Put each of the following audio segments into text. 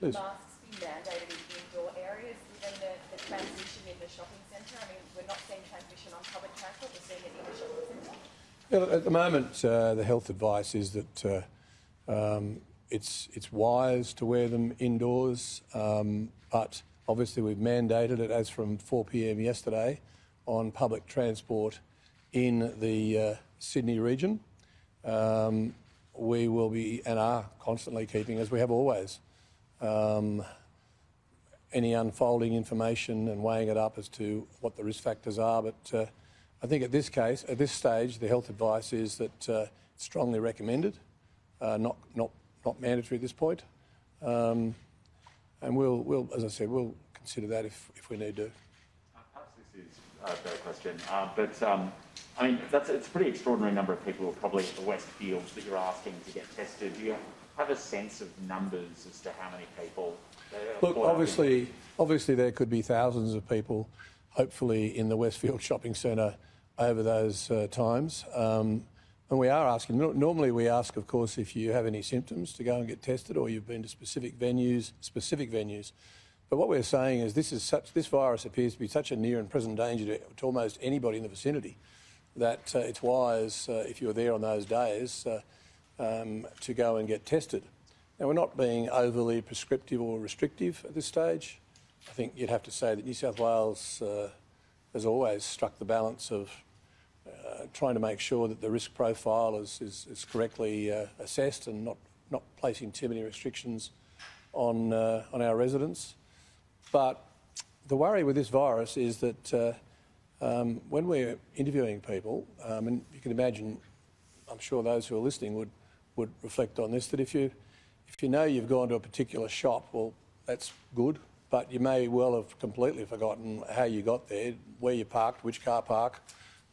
Liz. masks be mandated in indoor areas given the, the transition in the shopping centre? I mean, we're not seeing transmission on public transport, we're seeing it in the shopping centre. Yeah, At the moment, uh, the health advice is that uh, um, it's it's wise to wear them indoors, um, but obviously we've mandated it as from 4 p.m. yesterday on public transport in the uh, Sydney region. Um, we will be and are constantly keeping, as we have always, um, any unfolding information and weighing it up as to what the risk factors are. But uh, I think at this case, at this stage, the health advice is that uh, it's strongly recommended, uh, not not not mandatory at this point. Um, and we'll, we'll, as I said, we'll consider that if, if we need to. Uh, Perhaps this is a fair question, uh, but um, I mean, that's it's a pretty extraordinary number of people probably at the Westfields that you're asking to get tested. Do you have a sense of numbers as to how many people? Look, caught up in- obviously, obviously there could be thousands of people, hopefully in the Westfield Shopping Centre over those uh, times. Um, and we are asking. Normally, we ask, of course, if you have any symptoms to go and get tested, or you've been to specific venues, specific venues. But what we're saying is this is such. This virus appears to be such a near and present danger to, to almost anybody in the vicinity that uh, it's wise, uh, if you're there on those days, uh, to go and get tested. Now, we're not being overly prescriptive or restrictive at this stage. I think you'd have to say that New South Wales uh, has always struck the balance of uh, trying to make sure that the risk profile is, is, is correctly uh, assessed and not, not placing too many restrictions on, uh, on our residents. But the worry with this virus is that uh, um, when we're interviewing people, um, and you can imagine, I'm sure those who are listening would, would reflect on this, that if you, if you know you've gone to a particular shop, well, that's good, but you may well have completely forgotten how you got there, where you parked, which car park,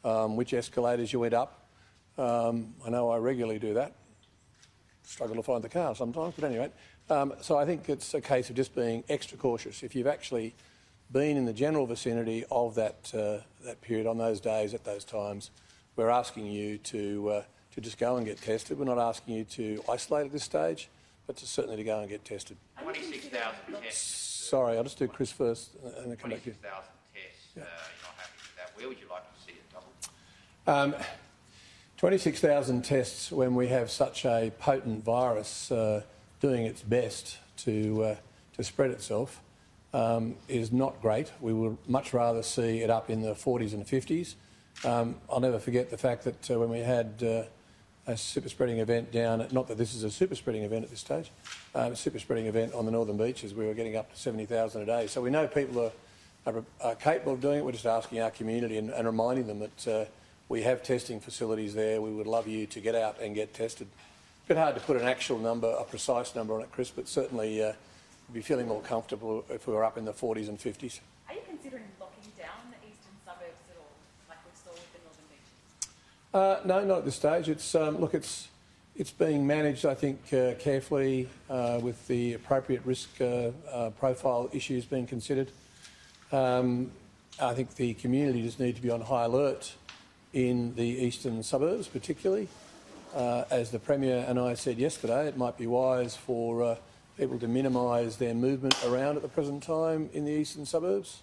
um, which escalators you went up. Um, I know I regularly do that. Struggle to find the car sometimes, but anyway. Um, so I think it's a case of just being extra cautious. If you've actually been in the general vicinity of that uh, that period on those days at those times, we're asking you to uh, to just go and get tested. We're not asking you to isolate at this stage, but to certainly to go and get tested. 26,000 tests. Sorry, I'll just do Chris first and then come back to you. 26,000 tests. Uh, you're not happy with that. Where would you like to see it doubled? Um, 26,000 tests when we have such a potent virus uh, doing its best to, uh, to spread itself um, is not great. We would much rather see it up in the 40s and 50s. Um, I'll never forget the fact that uh, when we had uh, a super spreading event down, at, not that this is a super spreading event at this stage, um, a super spreading event on the northern beaches, we were getting up to 70,000 a day. So we know people are, are, are capable of doing it. We're just asking our community and, and reminding them that uh, we have testing facilities there. We would love you to get out and get tested. A bit hard to put an actual number, a precise number on it, Chris, but certainly uh, we'd be feeling more comfortable if we were up in the 40s and 50s. Are you considering locking down the eastern suburbs at all, like we saw with the northern beaches? Uh, no, not at this stage. It's um, look, it's it's being managed, I think, uh, carefully uh, with the appropriate risk uh, uh, profile issues being considered. Um, I think the community just need to be on high alert in the eastern suburbs, particularly. Uh, as the Premier and I said yesterday, it might be wise for people to minimise their movement around at the present time in the eastern suburbs.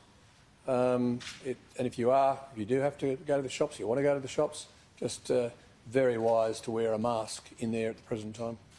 Um, it, and if you are, if you do have to go to the shops, you want to go to the shops, just uh, very wise to wear a mask in there at the present time.